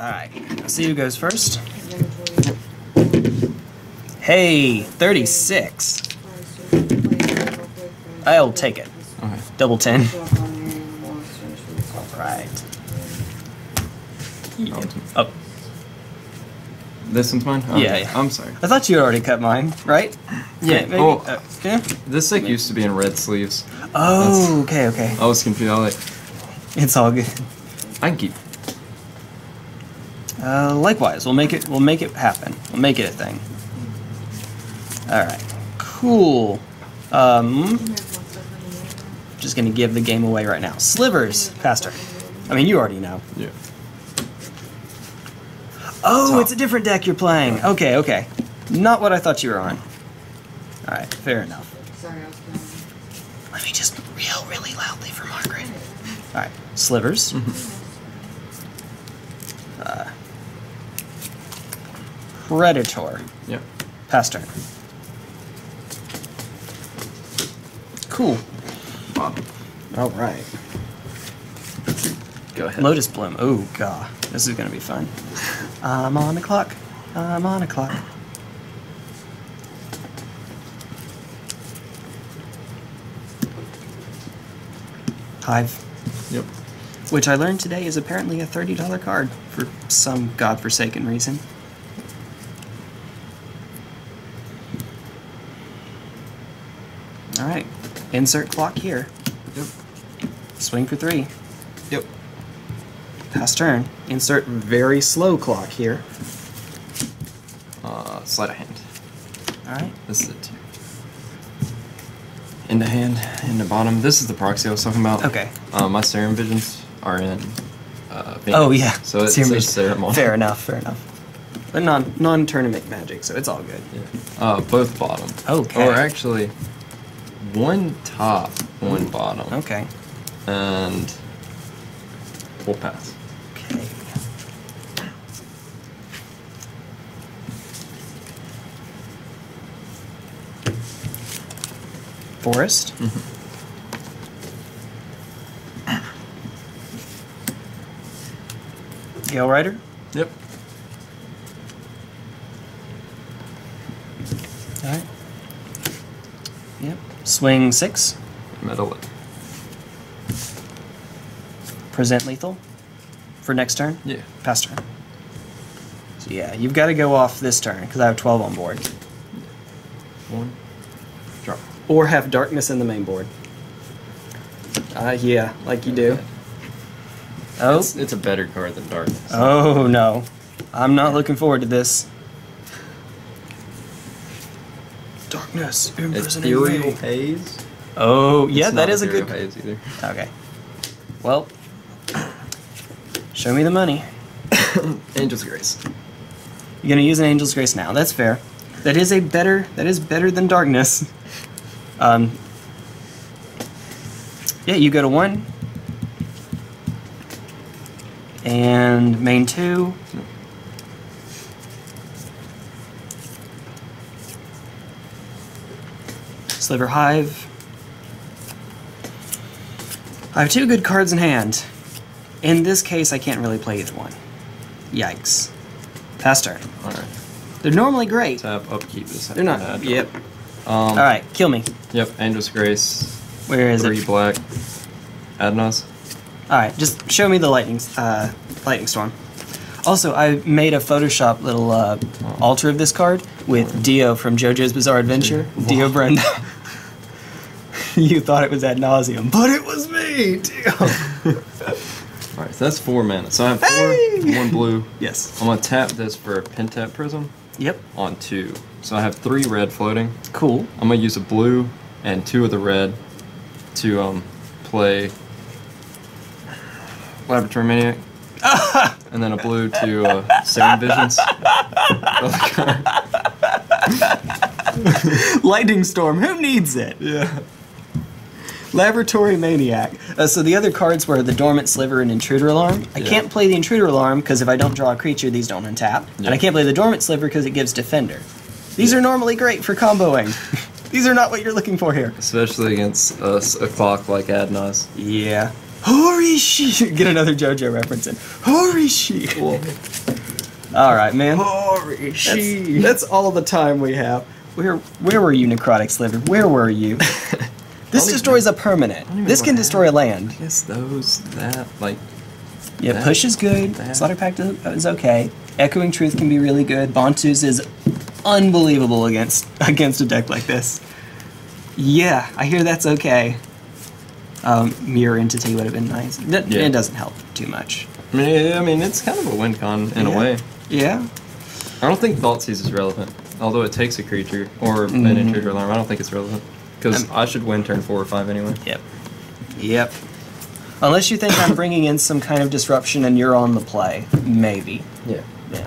Alright, let's see who goes first. Hey, 36. I'll take it. Okay. Double 10. Right. Oh, This one's mine? Yeah, yeah. I'm sorry. I thought you had already cut mine, right? Yeah, Maybe? oh. Uh, yeah? This deck used to be in red sleeves. Oh, okay, okay. I was confused. I was like, It's all good. I can keep. Uh, likewise, we'll make it. We'll make it happen. We'll make it a thing. All right. Cool. Um, just gonna give the game away right now. Slivers, faster. I mean, you already know. Yeah. Oh, Top. it's a different deck you're playing. Okay, okay. Not what I thought you were on. All right, fair enough. Sorry, I was going. Let me just yell really loudly for Margaret. All right, slivers. Predator. Yep. Pass turn. Cool. Bottom. All right. Go ahead. Lotus Bloom. Oh, God. This is going to be fun. I'm on the clock. I'm on a clock. Hive. Yep. Which I learned today is apparently a $30 card for some godforsaken reason. Alright. Insert clock here. Yep. Swing for three. Yep. Pass turn. Insert very slow clock here. Uh, sleight of hand. Alright. This is two. In the hand, in the bottom. This is the proxy I was talking about. Okay. Uh, my serum visions are in. Uh, Oh yeah. So it's Serum a ceremony. Fair enough. Fair enough. But non non tournament magic, so it's all good. Yeah. Uh, both bottom. Okay. Or actually, one top, one bottom. Okay. And we'll pass. Okay. Forest. Mm-hmm. Galerider. Yep. All right. Yep. Swing six. Metal it. Present lethal for next turn. Yeah. Pass turn. So yeah, you've got to go off this turn because I have 12 on board. One. Drop. Or have darkness in the main board. Uh, yeah, like you do. Oh. It's, it's a better card than darkness. Oh no. I'm not looking forward to this. Darkness, imprisoning Ethereal me. haze. Oh, yeah, It's that not is a good. haze either. Okay. Well, show me the money. Angel's Grace. You're gonna use an Angel's Grace now. That's fair. That is a better. That is better than Darkness. Um. Yeah, you go to one. And main two. Sliver Hive. I have two good cards in hand. In this case, I can't really play either one. Yikes. Pass turn. Alright. They're normally great. Tap, upkeep this. They're not. Add. Yep. Um, All right, kill me. Yep, Angel's Grace. Where is three it? black. Ad Naus. All right, just show me the lightning, uh, lightning storm. Also, I made a Photoshop little uh, altar of this card with Dio from JoJo's Bizarre Adventure. Dio Brando. you thought it was ad nauseam, but it was me, Dio. Alright, so that's four mana. So I have four, Hey! one blue. yes. I'm gonna tap this for a Pentad Prism Yep. on two. So I have three red floating. Cool. I'm gonna use a blue and two of the red to um play Laboratory Maniac. and then a blue to uh, Serum Visions. lightning storm. Who needs it? yeah. Laboratory Maniac. Uh, so the other cards were the Dormant Sliver and Intruder Alarm. I Yeah. can't play the Intruder Alarm because if I don't draw a creature, these don't untap. And I can't play the Dormant Sliver because it gives Defender. These are normally great for comboing. these are not what you're looking for here. Especially against uh, a clock like Ad Naus. Yeah. Horishi! Get another JoJo reference in. Horishi! All right, man. That's, that's all the time we have. Where where were you, necrotic sliver? Where were you? this even- destroys a permanent. This can destroy a land. Yes, those, that, like, Yeah, That- push is good. that. Slaughter Pact is, is okay. Echoing Truth can be really good. Bontu's is unbelievable against against a deck like this. Yeah, I hear that's okay. Um, Mirror Entity would have been nice. It, Yeah. it doesn't help too much. I mean, I mean, it's kind of a win con in Yeah. a way. Yeah. I don't think Thoughtseize is relevant, although it takes a creature or an Mhm. intruder alarm. I don't think it's relevant because Um, I should win turn four or five anyway. Yep. Yep. Unless you think I'm bringing in some kind of disruption and you're on the play, maybe. Yeah. Yeah.